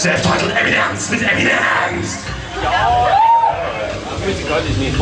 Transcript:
Self-titled Eminence mit Eminence! Musikalisch nicht.